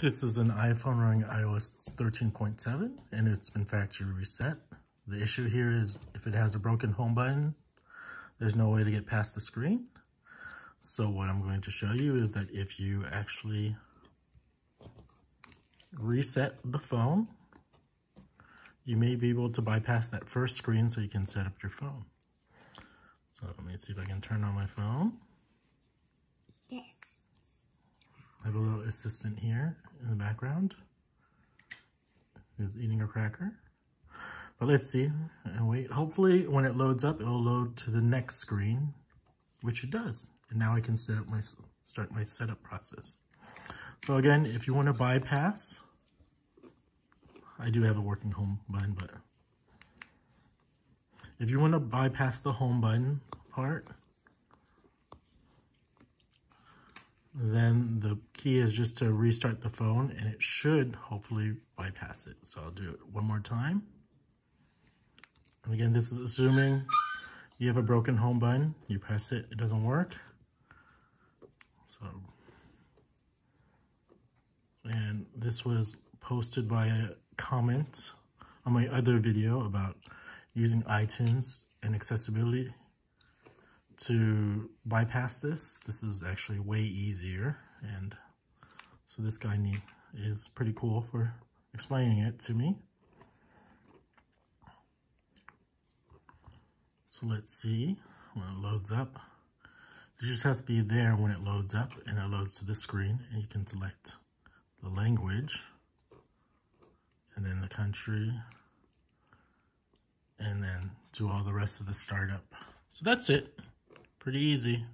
This is an iPhone running iOS 13.7 and it's been factory reset. The issue here is if it has a broken home button, there's no way to get past the screen. So what I'm going to show you is that if you actually reset the phone, you may be able to bypass that first screen so you can set up your phone. So let me see if I can turn on my phone. Yes. Have a little assistant here in the background who's eating a cracker. But let's see and wait. Hopefully when it loads up, it'll load to the next screen, which it does. And now I can set up my start my setup process. So again, if you want to bypass, I do have a working home button, but if you want to bypass the home button part, then the key is just to restart the phone and it should hopefully bypass it. So I'll do it one more time. And again, this is assuming you have a broken home button. You press it, it doesn't work. So, and this was posted by a comment on my other video about using iTunes and accessibility to bypass this. This is actually way easier. And so this guy need, is pretty cool for explaining it to me. So let's see when it loads up. You just have to be there when it loads up and it loads to the screen and you can select the language and then the country and then do all the rest of the startup. So that's it. Pretty easy.